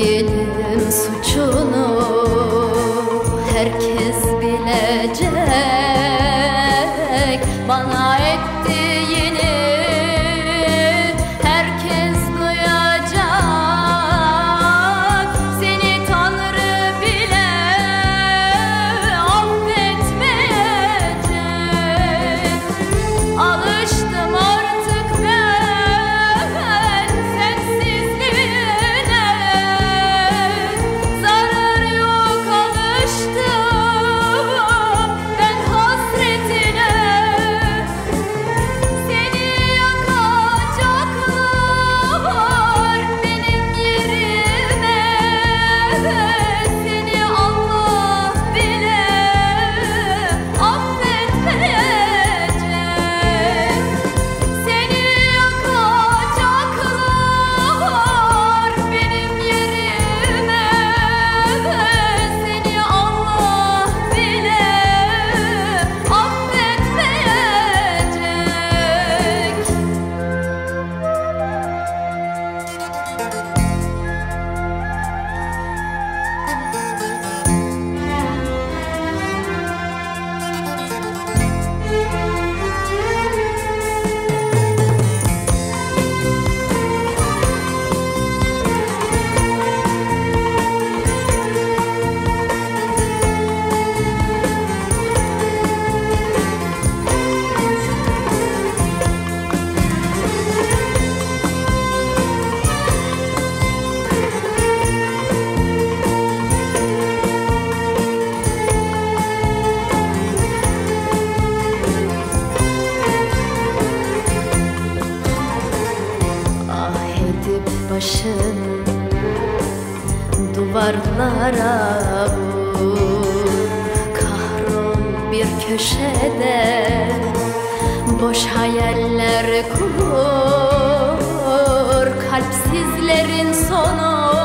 yedim suçunu Herkes bilecek. Bana başını duvarlara vur. Kahrol bir köşede boş hayaller kur. Kalpsizlerin sonu